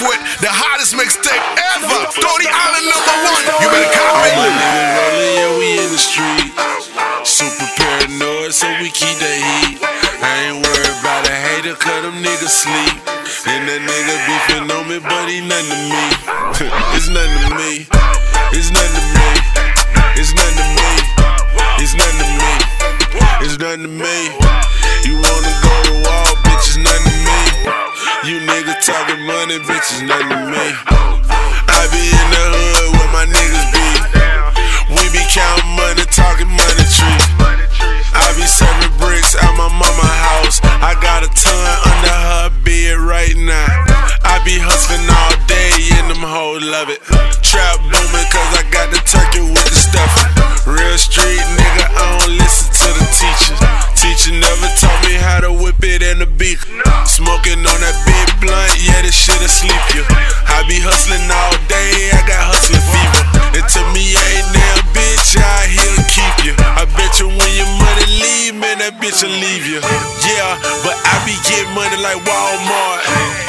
with the hottest mixtape ever. Tony Island number one. You better copy. My niggas rollin', yeah, we in the street. Super paranoid, so we keep the heat. I ain't worried about a hater, cut them niggas sleep. And that nigga beefing on me, but he nothing to me. it's nothing to me. It's nothing to me. It's nothing to me. It's nothing to me. It's nothing to me. Talking money, bitch, nothing to me. I be in the hood where my niggas be. We be counting money, talking money tree. I be serving bricks out my mama house. I got a ton under her bed right now. I be hustling all day and them hoes love it. Trap booming cause I got the turkey sleep you. I be hustling all day, I got hustling fever. And to me, ain't damn bitch out here keep you. I bet you when your money leave, man, that bitch will leave you. Yeah, but I be getting money like Walmart.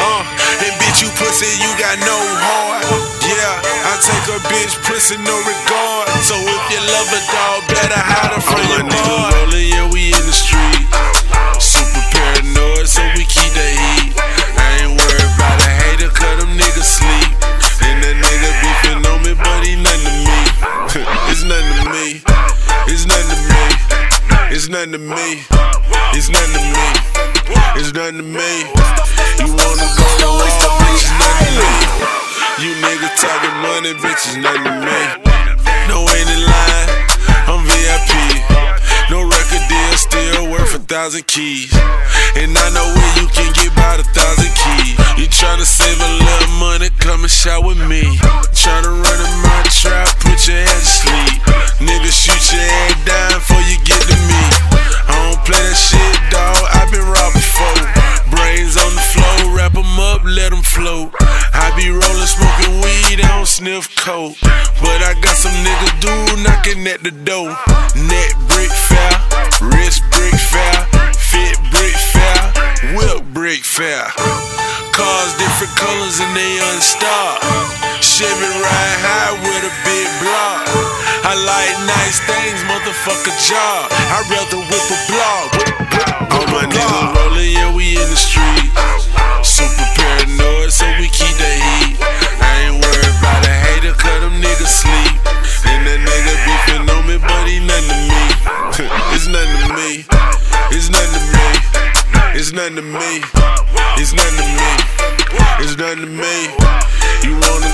Uh, and bitch, you pussy, you got no heart. Yeah, I take a bitch pussy, no regard. So if you love a dog, better hide her from It's nothing to me. It's nothing to me. It's nothing to me. You wanna go to war, bitch, it's nothing to me. You nigga talking money, bitch, it's nothing to me. No ain't in line, I'm VIP. No record deal, still worth a thousand keys. And I know where you can get about a thousand keys. You tryna save a little money, come and shop with me. Tryna run in my trap, put your head to sleep. Nigga, shoot your head down before you I be rolling, smoking weed, I don't sniff coke. But I got some niggas do knocking at the door. Neck brick fair, wrist brick fair, fit brick fair, whip brick fair. Cars different colors and they unstopped. Chevy ride high with a big block. I like nice things, motherfucker job. I'd rather whip a blog. All my niggas rolling, yeah, we in the street. Super paranoid, so we keep the heat. I ain't worried about a hater, cut them niggas sleep. And that nigga beefing on me, but he nothing to me. it's nothing to me. It's nothing to me. It's nothing to me. It's nothing to me. It's nothing to me. You wanna